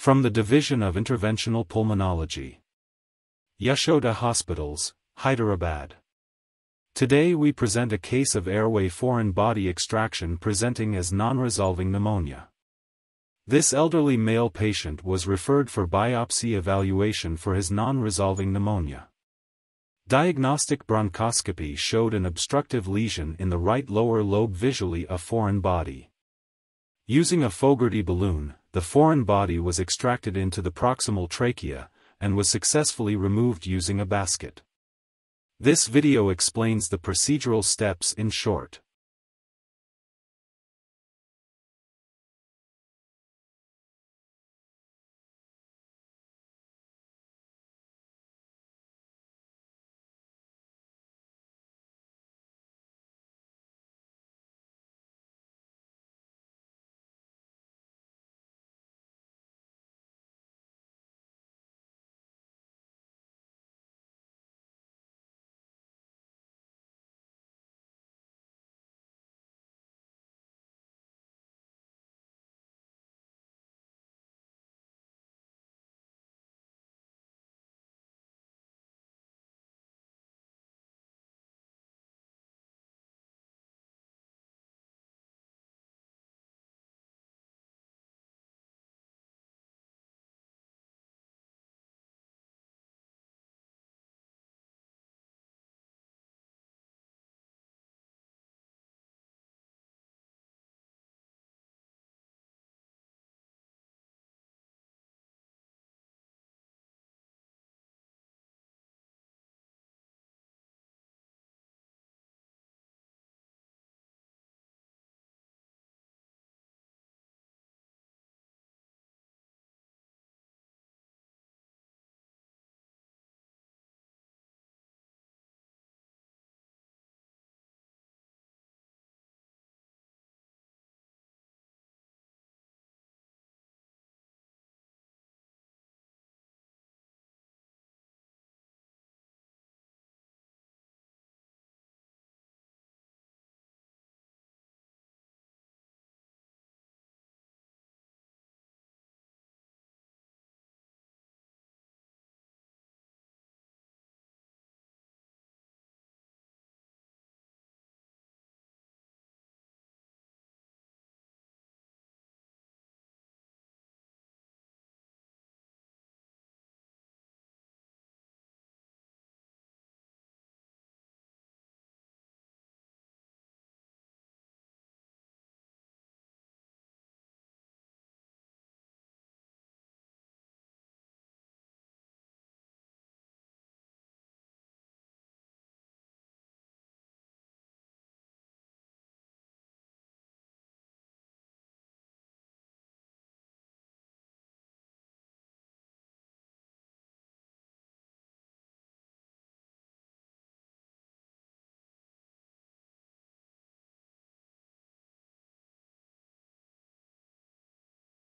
From the Division of Interventional Pulmonology. Yashoda Hospitals, Hyderabad. Today we present a case of airway foreign body extraction presenting as non-resolving pneumonia. This elderly male patient was referred for biopsy evaluation for his non-resolving pneumonia. Diagnostic bronchoscopy showed an obstructive lesion in the right lower lobe visually a foreign body. Using a Fogarty balloon, the foreign body was extracted into the proximal trachea, and was successfully removed using a basket. This video explains the procedural steps in short.